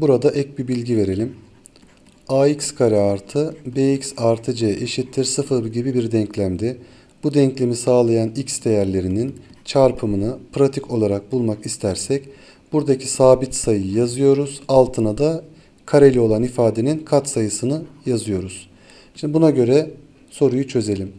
Burada ek bir bilgi verelim. ax kare artı bx artı c eşittir 0 gibi bir denklemdi. Bu denklemi sağlayan x değerlerinin çarpımını pratik olarak bulmak istersek buradaki sabit sayıyı yazıyoruz. Altına da kareli olan ifadenin katsayısını yazıyoruz. Şimdi buna göre soruyu çözelim.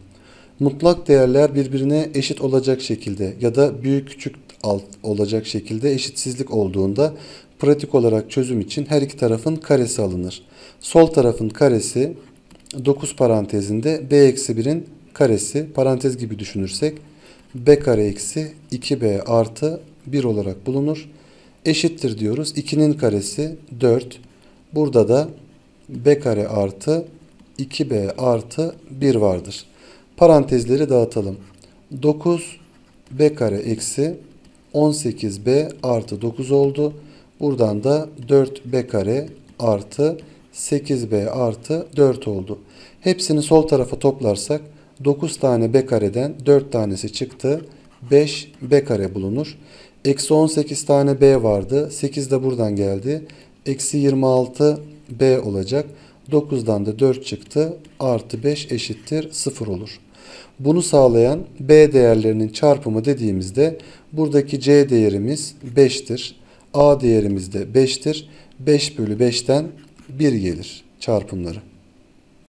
Mutlak değerler birbirine eşit olacak şekilde ya da büyük küçük alt olacak şekilde eşitsizlik olduğunda pratik olarak çözüm için her iki tarafın karesi alınır. Sol tarafın karesi 9 parantezinde b eksi 1'in karesi parantez gibi düşünürsek b kare eksi 2b artı 1 olarak bulunur. Eşittir diyoruz. 2'nin karesi 4. Burada da b kare artı 2b artı 1 vardır. Parantezleri dağıtalım. 9 b kare eksi 18b artı 9 oldu. Buradan da 4b kare artı 8b artı 4 oldu. Hepsini sol tarafa toplarsak 9 tane b kareden 4 tanesi çıktı. 5 b kare bulunur. Eksi 18 tane b vardı. 8 de buradan geldi. Eksi 26 b olacak. 9'dan da 4 çıktı. Artı 5 eşittir 0 olur. Bunu sağlayan b değerlerinin çarpımı dediğimizde buradaki c değerimiz 5'tir. A değerimiz de 5'tir. 5 bölü 5'ten 1 gelir çarpımları.